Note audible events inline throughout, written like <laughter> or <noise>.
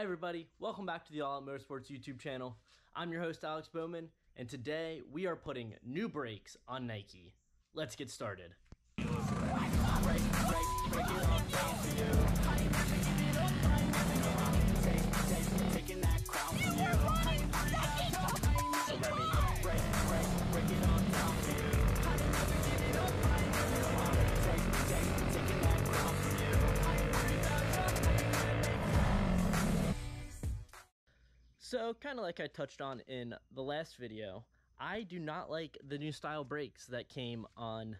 Everybody, welcome back to the All Out Motorsports YouTube channel. I'm your host Alex Bowman, and today we are putting new brakes on Nike. Let's get started. So, kind of like I touched on in the last video, I do not like the new style brakes that came on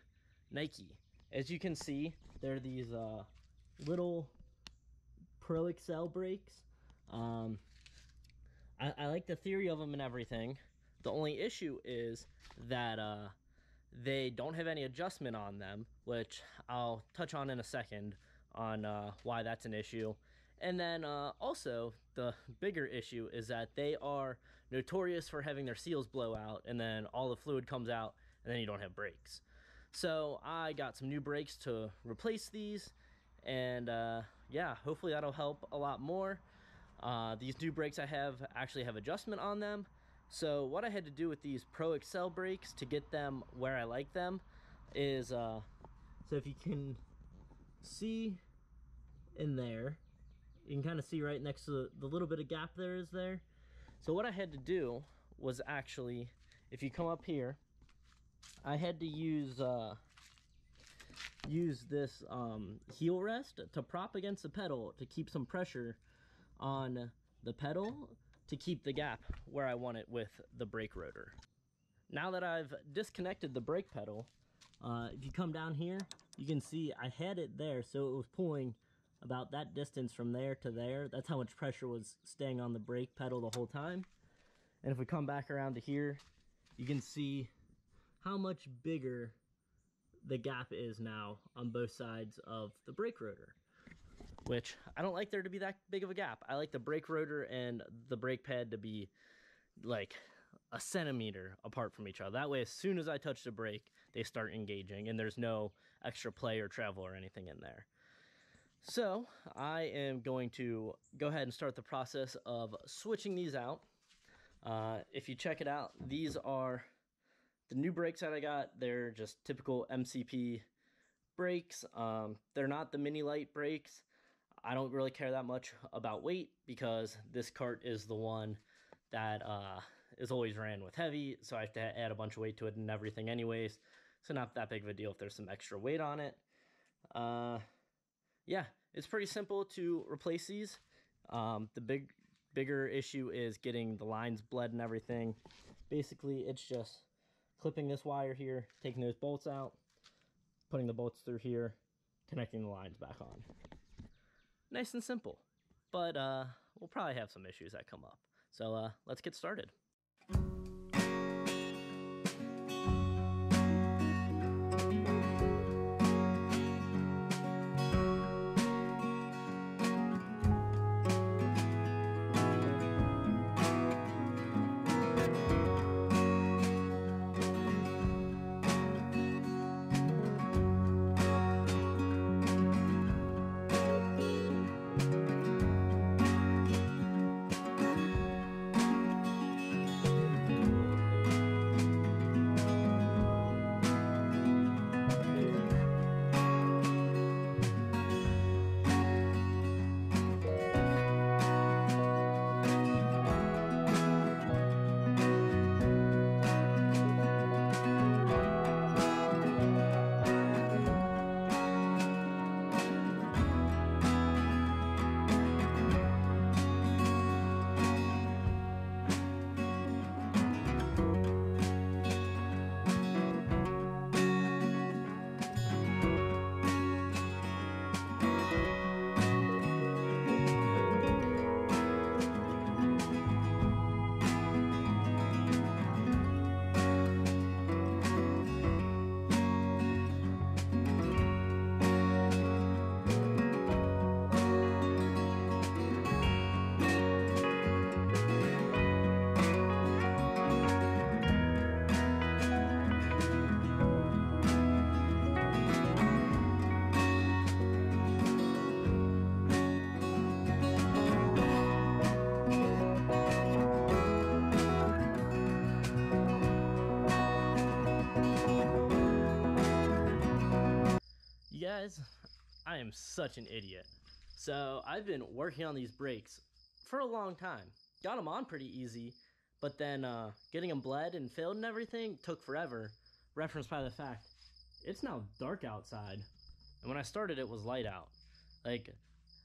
Nike. As you can see, they're these uh, little Pro Excel brakes. Um, I, I, like the theory of them and everything. The only issue is that uh, they don't have any adjustment on them, which I'll touch on in a second on uh, why that's an issue. And then uh, also, the bigger issue is that they are notorious for having their seals blow out and then all the fluid comes out and then you don't have brakes. So I got some new brakes to replace these and uh, yeah, hopefully that'll help a lot more. Uh, these new brakes I have actually have adjustment on them. So what I had to do with these Pro Excel brakes to get them where I like them is, uh, so if you can see in there, you can kind of see right next to the, the little bit of gap there is there. So what I had to do was actually, if you come up here, I had to use uh, use this um, heel rest to prop against the pedal to keep some pressure on the pedal to keep the gap where I want it with the brake rotor. Now that I've disconnected the brake pedal, uh, if you come down here, you can see I had it there so it was pulling about that distance from there to there. That's how much pressure was staying on the brake pedal the whole time. And if we come back around to here, you can see how much bigger the gap is now on both sides of the brake rotor. Which, I don't like there to be that big of a gap. I like the brake rotor and the brake pad to be like a centimeter apart from each other. That way, as soon as I touch the brake, they start engaging and there's no extra play or travel or anything in there. So I am going to go ahead and start the process of switching these out. Uh, if you check it out, these are the new brakes that I got. They're just typical MCP brakes. Um, they're not the mini light brakes. I don't really care that much about weight because this kart is the one that uh, is always ran with heavy. So I have to add a bunch of weight to it and everything anyways. So not that big of a deal if there's some extra weight on it. Uh, yeah, it's pretty simple to replace these. Um, the big bigger issue is getting the lines bled and everything. Basically, it's just clipping this wire here, taking those bolts out, putting the bolts through here, connecting the lines back on. Nice and simple, but uh, we'll probably have some issues that come up. So uh, let's get started. Guys, I am such an idiot. So I've been working on these brakes for a long time. Got them on pretty easy, but then uh, getting them bled and filled and everything took forever. Referenced by the fact it's now dark outside, and when I started, it was light out. Like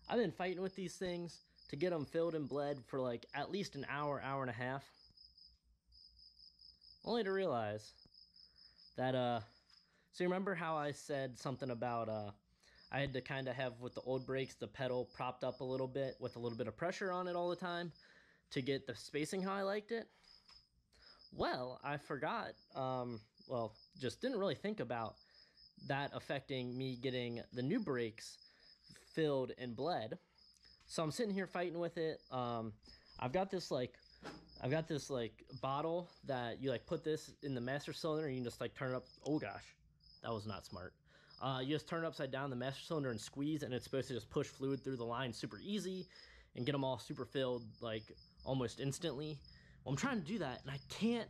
I've been fighting with these things to get them filled and bled for like at least an hour, hour and a half. Only to realize that uh so you remember how I said something about uh I had to kind of have with the old brakes the pedal propped up a little bit with a little bit of pressure on it all the time to get the spacing how I liked it? Well, I forgot um well, just didn't really think about that affecting me getting the new brakes filled and bled. So I'm sitting here fighting with it. Um I've got this like I've got this like bottle that you like put this in the master cylinder and you can just like turn it up. Oh gosh, that was not smart. Uh, you just turn upside down the master cylinder and squeeze and it's supposed to just push fluid through the line super easy and get them all super filled like almost instantly. Well, I'm trying to do that and I can't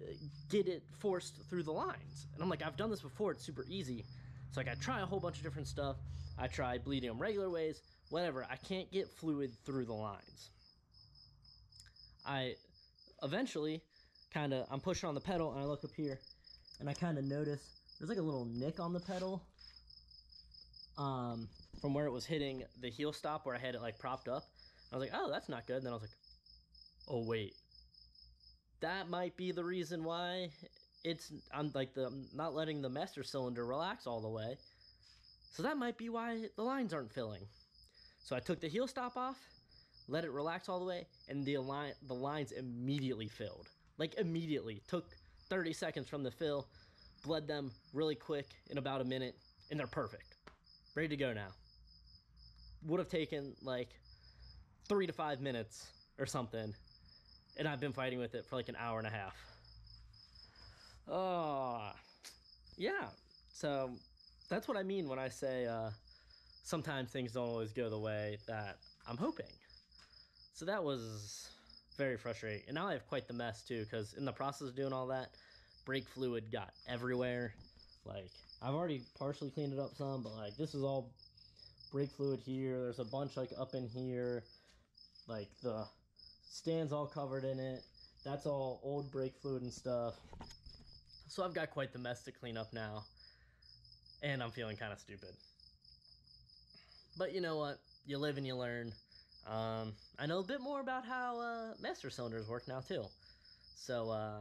uh, get it forced through the lines. And I'm like, I've done this before, it's super easy. So like I try a whole bunch of different stuff. I try bleeding them regular ways, whatever. I can't get fluid through the lines. I eventually kind of I'm pushing on the pedal and I look up here and I kind of notice there's like a little nick on the pedal um, from where it was hitting the heel stop where I had it like propped up. I was like, oh, that's not good. And then I was like, oh wait, that might be the reason why it's I'm like the I'm not letting the master cylinder relax all the way. So that might be why the lines aren't filling. So I took the heel stop off let it relax all the way, and the line the lines immediately filled. Like immediately. Took 30 seconds from the fill, bled them really quick in about a minute, and they're perfect. Ready to go now. Would have taken like three to five minutes or something, and I've been fighting with it for like an hour and a half. Oh, yeah. So that's what I mean when I say uh, sometimes things don't always go the way that I'm hoping. So that was very frustrating. And now I have quite the mess too, because in the process of doing all that, brake fluid got everywhere. Like, I've already partially cleaned it up some, but like, this is all brake fluid here. There's a bunch like up in here. Like, the stand's all covered in it. That's all old brake fluid and stuff. So I've got quite the mess to clean up now. And I'm feeling kind of stupid. But you know what? You live and you learn. Um, I know a bit more about how uh, master cylinders work now too. So uh,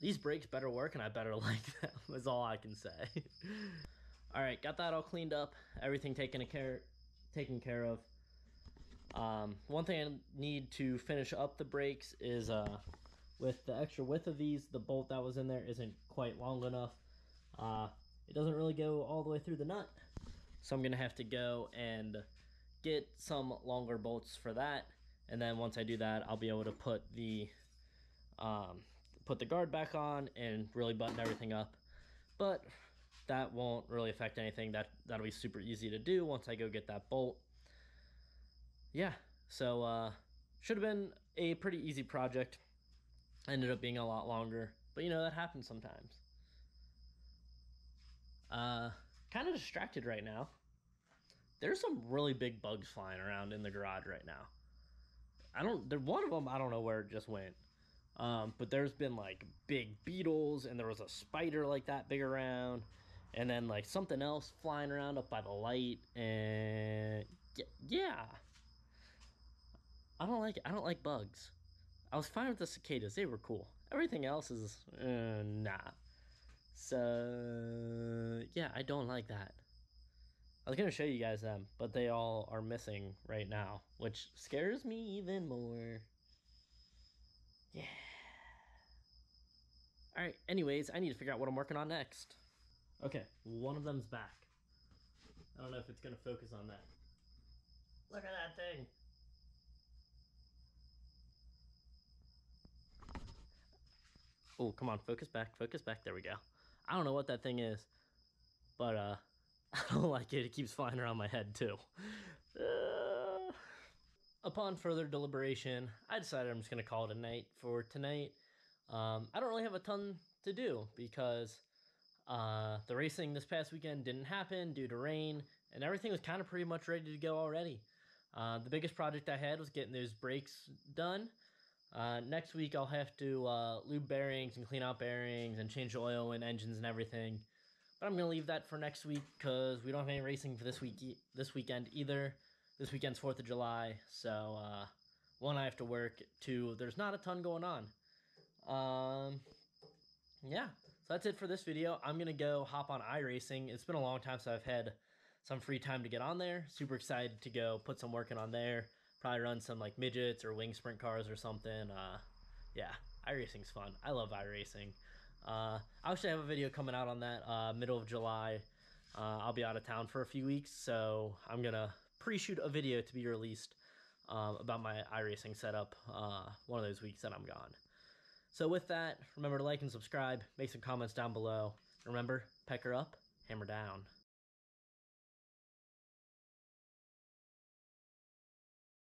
these brakes better work and I better <laughs> like them is all I can say. <laughs> all right, got that all cleaned up, everything taken care taken care of. Um, one thing I need to finish up the brakes is uh, with the extra width of these, the bolt that was in there isn't quite long enough. Uh, it doesn't really go all the way through the nut, so I'm gonna have to go and get some longer bolts for that and then once I do that I'll be able to put the um, put the guard back on and really button everything up but that won't really affect anything that that'll be super easy to do once I go get that bolt yeah so uh, should have been a pretty easy project ended up being a lot longer but you know that happens sometimes uh kind of distracted right now there's some really big bugs flying around in the garage right now. I don't. One of them. I don't know where it just went. Um, but there's been like big beetles, and there was a spider like that big around, and then like something else flying around up by the light, and yeah. I don't like. It. I don't like bugs. I was fine with the cicadas; they were cool. Everything else is uh, nah. So yeah, I don't like that. I was to show you guys them, but they all are missing right now, which scares me even more. Yeah. Alright, anyways, I need to figure out what I'm working on next. Okay, one of them's back. I don't know if it's going to focus on that. Look at that thing! Oh, come on, focus back, focus back, there we go. I don't know what that thing is, but, uh, <laughs> I don't like it. It keeps flying around my head too. Upon further deliberation, I decided I'm just going to call it a night for tonight. Um, I don't really have a ton to do because Uh, the racing this past weekend didn't happen due to rain, and everything was kind of pretty much ready to go already. Uh, the biggest project I had was getting those brakes done. Uh, next week I'll have to uh, lube bearings and clean out bearings and change oil and engines and everything. But I'm gonna leave that for next week because we don't have any racing for this week e- this weekend either. This weekend's Fourth of July, so uh, one I have to work. Two, there's not a ton going on. Um, yeah, so that's it for this video. I'm gonna go hop on iRacing. It's been a long time since I've had some free time to get on there. Super excited to go put some working on there. Probably run some like midgets or wing sprint cars or something. Uh, yeah, iRacing's fun. I love iRacing. Uh, I actually have a video coming out on that uh, middle of July. Uh, I'll be out of town for a few weeks, so I'm gonna pre-shoot a video to be released um, about my iRacing setup uh, one of those weeks that I'm gone. So with that, remember to like and subscribe, make some comments down below. Remember, pecker up, hammer down.